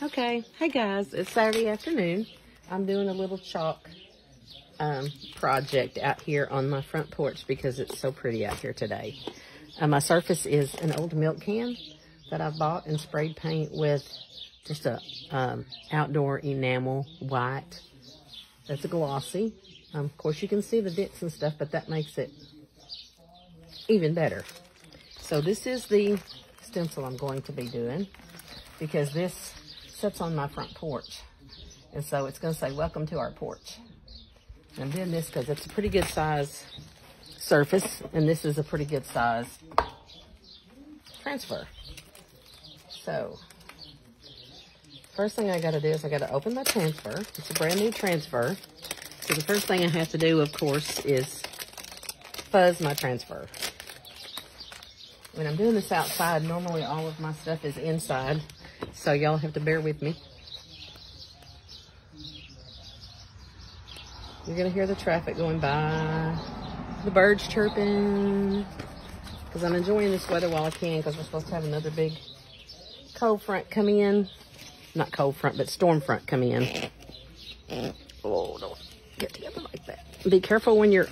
Okay, hey guys, it's Saturday afternoon. I'm doing a little chalk um, project out here on my front porch because it's so pretty out here today. Uh, my surface is an old milk can that I bought and sprayed paint with just a um, outdoor enamel white. That's a glossy. Um, of course, you can see the dents and stuff, but that makes it even better. So this is the stencil I'm going to be doing because this sits on my front porch. And so it's going to say, welcome to our porch. And I'm doing this because it's a pretty good size surface. And this is a pretty good size transfer. So first thing I got to do is I got to open my transfer. It's a brand new transfer. So the first thing I have to do, of course, is fuzz my transfer. When I'm doing this outside, normally all of my stuff is inside. So y'all have to bear with me. You're going to hear the traffic going by, the birds chirping, because I'm enjoying this weather while I can because we're supposed to have another big cold front come in. Not cold front, but storm front come in. Oh, don't get together like that. Be careful when you're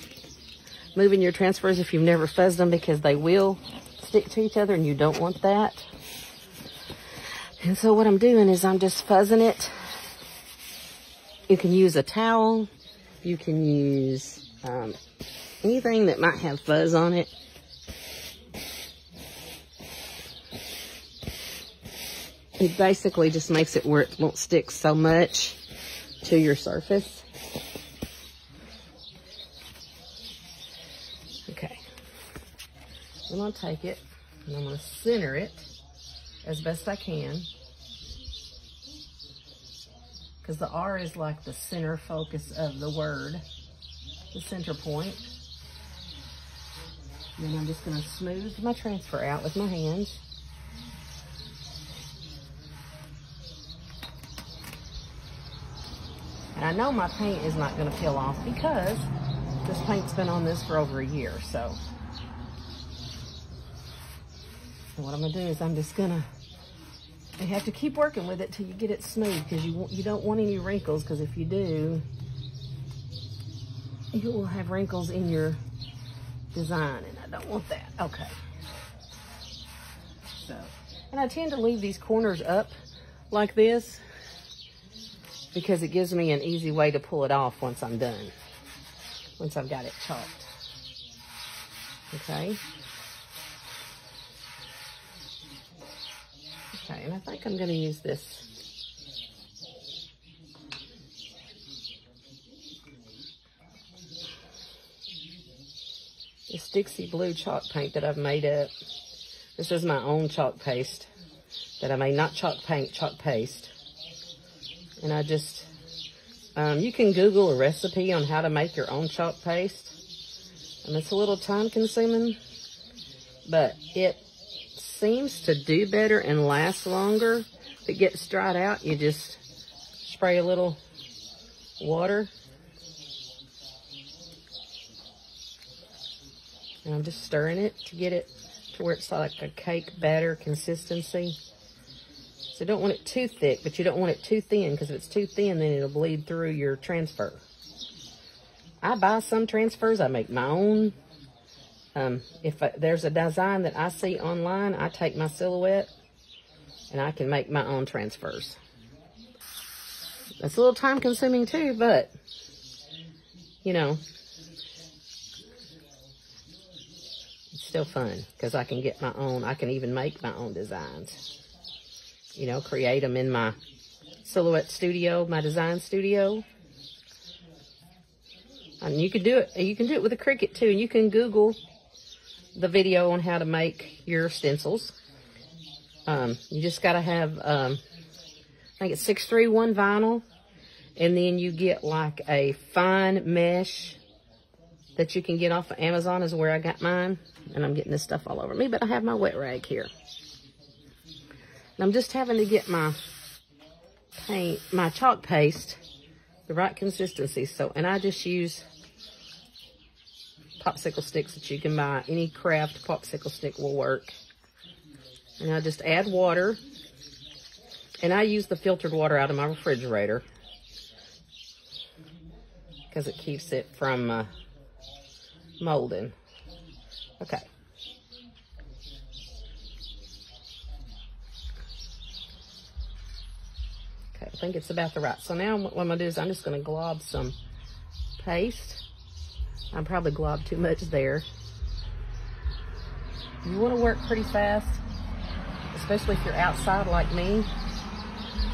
moving your transfers if you've never fuzzed them because they will stick to each other and you don't want that. And so what I'm doing is I'm just fuzzing it. You can use a towel. You can use um, anything that might have fuzz on it. It basically just makes it where it won't stick so much to your surface. Okay. I'm going to take it and I'm going to center it as best I can because the R is like the center focus of the word, the center point. And then I'm just going to smooth my transfer out with my hands. And I know my paint is not going to peel off because this paint's been on this for over a year. So and what I'm going to do is I'm just going to you have to keep working with it till you get it smooth because you, you don't want any wrinkles because if you do, you will have wrinkles in your design and I don't want that. Okay. So, and I tend to leave these corners up like this because it gives me an easy way to pull it off once I'm done. Once I've got it chalked. Okay. Okay, and I think I'm going to use this. This Dixie Blue chalk paint that I've made up. This is my own chalk paste that I made, not chalk paint, chalk paste. And I just, um, you can Google a recipe on how to make your own chalk paste. And it's a little time consuming, but it seems to do better and last longer. If it gets dried out, you just spray a little water. And I'm just stirring it to get it to where it's like a cake batter consistency. So don't want it too thick, but you don't want it too thin because if it's too thin, then it'll bleed through your transfer. I buy some transfers. I make my own. Um, if I, there's a design that I see online, I take my silhouette and I can make my own transfers. That's a little time consuming too, but you know, it's still fun because I can get my own, I can even make my own designs. You know, create them in my silhouette studio, my design studio. And you can do it, you can do it with a Cricut too. And you can Google the video on how to make your stencils. Um, you just got to have, um, I think it's 631 vinyl. And then you get like a fine mesh that you can get off of Amazon is where I got mine. And I'm getting this stuff all over me, but I have my wet rag here. And I'm just having to get my paint, my chalk paste, the right consistency. So, and I just use popsicle sticks that you can buy. Any craft popsicle stick will work. And I just add water. And I use the filtered water out of my refrigerator because it keeps it from uh, molding. Okay. Okay, I think it's about the right. So now what I'm gonna do is I'm just gonna glob some paste. I probably glob too much there. You wanna work pretty fast, especially if you're outside like me.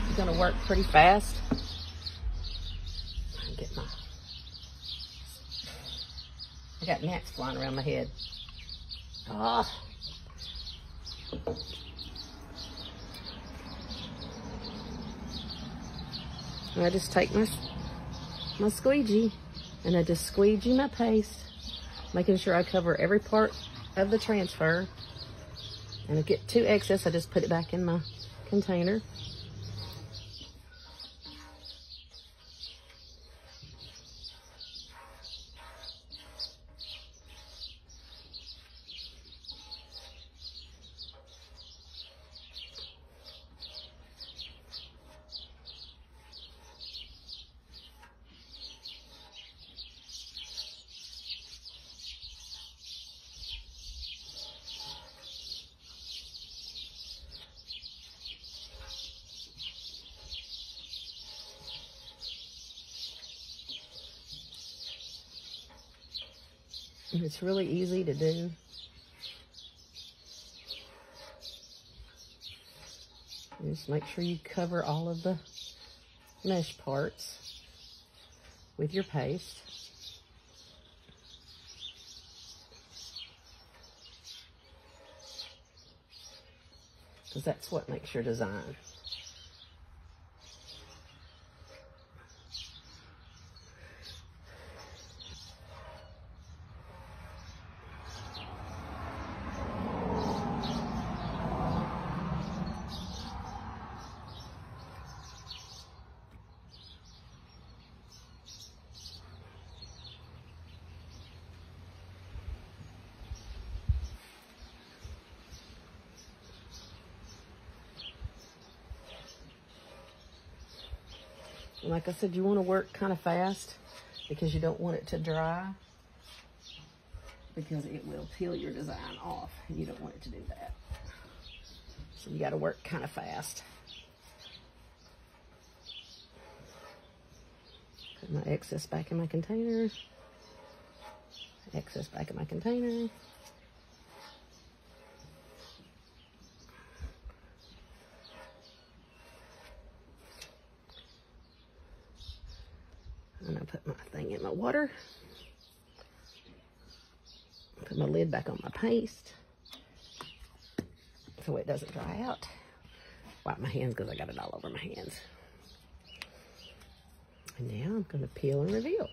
You're gonna work pretty fast. Get my, I got gnats flying around my head. Ah. And I just take my, my squeegee and I just squeegee my paste, making sure I cover every part of the transfer. And if I get too excess, I just put it back in my container. It's really easy to do. Just make sure you cover all of the mesh parts with your paste. Because that's what makes your design. Like I said, you want to work kind of fast because you don't want it to dry because it will peel your design off. And you don't want it to do that. So you got to work kind of fast. Put my excess back in my container. Excess back in my container. And I put water. Put my lid back on my paste so it doesn't dry out. Wipe my hands because I got it all over my hands. And now I'm going to peel and reveal.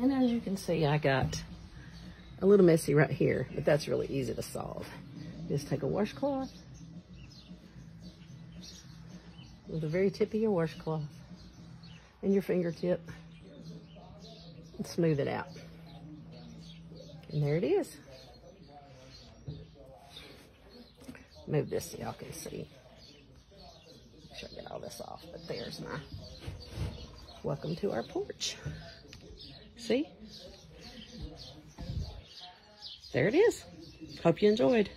And as you can see, I got a little messy right here, but that's really easy to solve. Just take a washcloth with the very tip of your washcloth and your fingertip and smooth it out. And there it is. Move this so y'all can see. Make sure I get all this off, but there's my welcome to our porch. See? There it is. Hope you enjoyed.